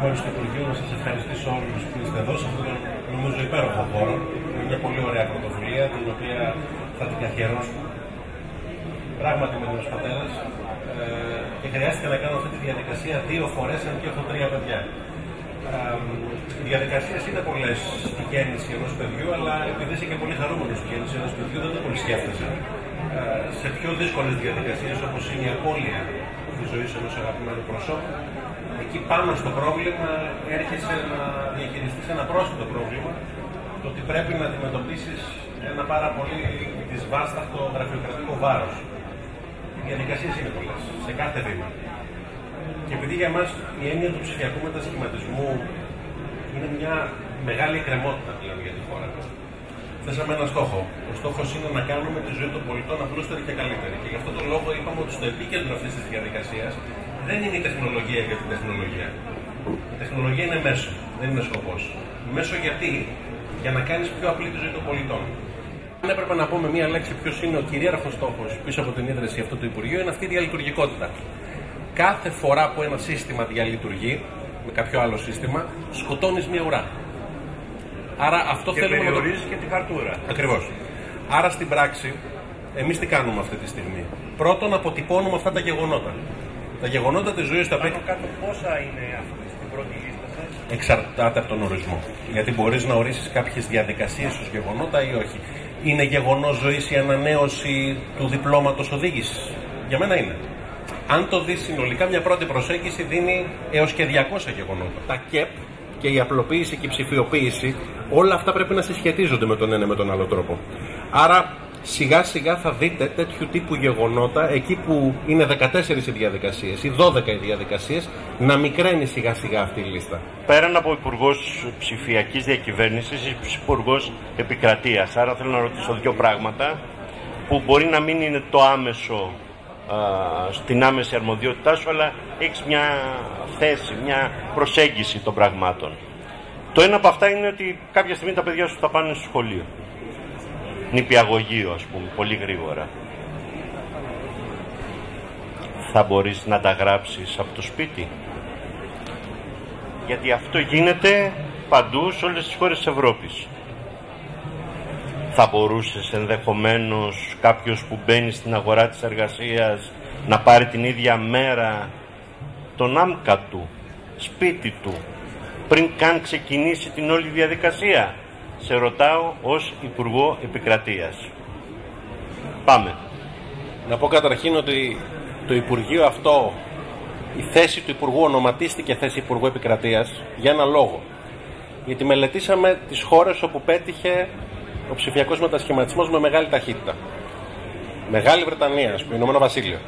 μόλι του Υπουργείου να σας ευχαριστήσω όλους που είστε εδώ σε αυτόν τον νομίζω υπέροχο χώρο. Είναι μια πολύ ωραία πρωτοβουλία την οποία θα την καθιερώσω. Πράγματι είμαι ένα πατέρα ε, και χρειάστηκε να κάνω αυτή τη διαδικασία δύο φορές, αν και έχω τρία παιδιά. Ε, οι διαδικασίες είναι πολλές στη γέννηση ενός παιδιού, αλλά επειδή είσαι και πολύ χαρούμενος στη γέννηση ενός παιδιού, δεν το πολύ σκέφτεσαι. Ε, σε πιο δύσκολες διαδικασίες όπως είναι η απώλεια της ζωής ενός αγαπημένου προσώπου, εκεί πάνω στο πρόβλημα έρχεσαι να διαχειριστείς ένα πρόσθετο πρόβλημα, το ότι πρέπει να αντιμετωπίσεις ένα πάρα πολύ δυσβάσταχτο γραφειοκρατικό βάρος. Οι διαδικασίες είναι πολλές, σε κάθε βήμα. Και επειδή για μας η έννοια του ψηφιακού μετασχηματισμού είναι μια μεγάλη εκκρεμότητα πλέον για τη χώρα. Θέσαμε ένα στόχο. Ο στόχος είναι να κάνουμε τη ζωή των πολιτών απλούστερη και καλύτερη. Και γι' αυτό τον λόγο είπαμε ότι στο επίκεντρο αυτής της διαδικασίας δεν είναι η τεχνολογία για την τεχνολογία. Η τεχνολογία είναι μέσο, δεν είναι σκοπός. Μέσο γιατί, για να κάνεις πιο απλή τη ζωή των πολιτών. Αν έπρεπε να πούμε μία λέξη ποιος είναι ο κυρίαρχος στόχος πίσω από την ίδρυση αυτού του Υπουργείου, είναι αυτή η διαλειτουργικότητα. Κάθε φορά που ένα σύστημα διαλειτουργεί με κάποιο άλλο σύστημα, σκοτώνεις μία ουρά. Άρα αυτό και θέλουμε να το. και την καρτούρα. Ακριβώς. Άρα στην πράξη, εμείς τι κάνουμε αυτή τη στιγμή; Πρώτον, αποτυπώνουμε αυτά τα γεγονότα. Τα γεγονότα της ζωής τα Πάνω κάτω πόσα είναι αυτή στην πρώτη λίστα σας; εξαρτάται από τον ορισμό. Γιατί μπορείς να ορίσεις κάποιες διαδικασίες ως γεγονότα ή όχι. Είναι γεγονός ζωής η ανανέωση του διπλώματος οδήγησης. Για μένα είναι. Αν το δεις συνολικά, μια πρώτη προσέγγιση δίνει έως και 200 γεγονότα. Τα ΚΕΠ και η απλοποίηση και η ψηφιοποίηση, όλα αυτά πρέπει να συσχετίζονται με τον ένα με τον άλλο τρόπο. Άρα σιγά σιγά θα δείτε τέτοιου τύπου γεγονότα εκεί που είναι 14 οι διαδικασίες ή 12 οι διαδικασίες να μικραίνει σιγά σιγά αυτή η λίστα. Πέραν από υπουργός ψηφιακής διακυβέρνησης, είσαι υπουργός επικρατείας. Άρα θέλω να ρωτήσω δύο πράγματα που μπορεί να μην είναι το άμεσο α, στην άμεση αρμοδιότητά σου, αλλά έχεις μια θέση, μια προσέγγιση των πραγμάτων. Το ένα από αυτά είναι ότι κάποια στιγμή τα παιδιά σου θα πάνε στο σχολείο. Νηπιαγωγείο, ας πούμε, πολύ γρήγορα. Θα μπορείς να τα γράψεις από το σπίτι. Γιατί αυτό γίνεται παντού σε όλες τις χώρες της Ευρώπης. Θα μπορούσες ενδεχομένως κάποιος που μπαίνει στην αγορά της εργασίας να πάρει την ίδια μέρα τον άμκα του, σπίτι του, πριν καν ξεκινήσει την όλη διαδικασία. Σε ρωτάω ως Υπουργό Επικρατείας. Πάμε. Να πω καταρχήν ότι το Υπουργείο αυτό, η θέση του Υπουργού ονοματίστηκε θέση Υπουργού Επικρατείας για ένα λόγο. Γιατί μελετήσαμε τις χώρες όπου πέτυχε ο ψηφιακός μετασχηματισμός με μεγάλη ταχύτητα. Μεγάλη Βρετανία, ας πούμε, Ηνωμένο Βασίλειο.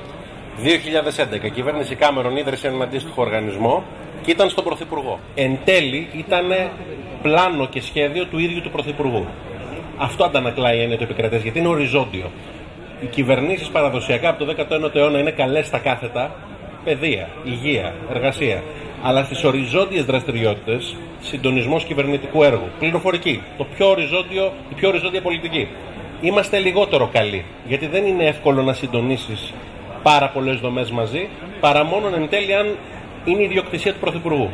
2011 η κυβέρνηση Κάμερον ίδρυσε έναν αντίστοιχο οργανισμό και ήταν στον Πρωθυπουργό. Εν τέλει ήταν πλάνο και σχέδιο του ίδιου του Πρωθυπουργού. Αυτό αντανακλάει η έννοια του επικρατεία γιατί είναι οριζόντιο. Οι κυβερνήσεις παραδοσιακά από το 19ο αιώνα είναι καλές στα κάθετα παιδεία, υγεία, εργασία. Αλλά στις οριζόντιες δραστηριότητες, συντονισμός κυβερνητικού έργου, πληροφορική, το πιο οριζόντιο, η πιο οριζόντια πολιτική. Είμαστε λιγότερο καλοί. Γιατί δεν είναι εύκολο να συντονίσεις πάρα πολλές δομές μαζί, παρά μόνο εν τέλει αν είναι η ιδιοκτησία του Πρωθυπουργού.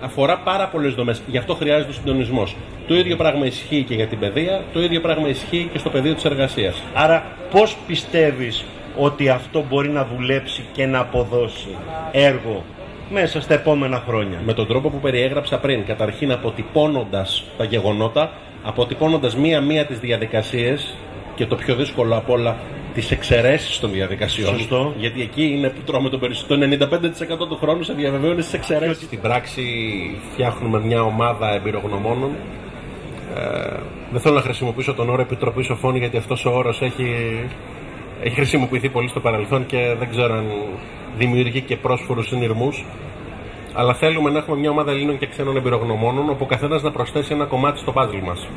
Αφορά πάρα πολλές δομές. Γι' αυτό χρειάζεται ο συντονισμός. Το ίδιο πράγμα ισχύει και για την παιδεία, το ίδιο πράγμα ισχύει και στο πεδίο της εργασίας. Άρα πώς πιστεύεις ότι αυτό μπορεί να δουλέψει και να αποδώσει έργο μέσα στα επόμενα χρόνια. Με τον τρόπο που περιέγραψα πριν, καταρχήν αποτυπώνοντας τα γεγονότα, αποτυπώνοντας μία-μία τις διαδικασίες και το πιο δύσκολο απ' όλα, τις εξαιρέσεις των διαδικασιών. Σωστό. Γιατί εκεί είναι που τρώμε το περισσότερο. Το 95% του χρόνου σε διαβεβαιώνει τις εξαιρέσεις. Στην πράξη, φτιάχνουμε μια ομάδα εμπειρογνωμόνων. Ε, δεν θέλω να χρησιμοποιήσω τον όρο Επιτροπή Σοφών γιατί αυτός ο όρος έχει, έχει χρησιμοποιηθεί πολύ στο παρελθόν και δεν ξέρω αν δημιουργεί και πρόσφορους συνειρμούς. Αλλά θέλουμε να έχουμε μια ομάδα Ελλήνων και ξένων εμπειρογνωμόνων, όπου ο καθένας να προσθέσει ένα κομμάτι στο πάζλ μας.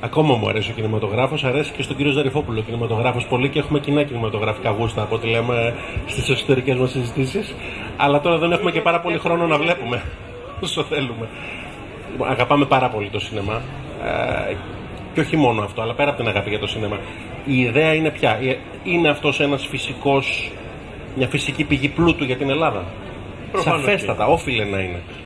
Ακόμα μου αρέσει ο κινηματογράφος, αρέσει και στον κύριο Ζαριφόπουλο ο κινηματογράφος πολύ και έχουμε κοινά κινηματογραφικά γούστα από ό,τι λέμε στις εσωτερικές μας συζητήσεις. Αλλά τώρα δεν έχουμε και πάρα πολύ χρόνο να βλέπουμε όσο θέλουμε. Λοιπόν, Αγαπάμε πάρα πολύ το σινεμά. Ε, και όχι μόνο αυτό, αλλά πέρα από την αγάπη για το σινεμά. Η ιδέα είναι πια. Ε, Είναι αυτός ένας φυσικός, μια φυσική πηγή πλούτου για την Ελλάδα. Προφανώς Σαφέστατα, όφιλε να είναι.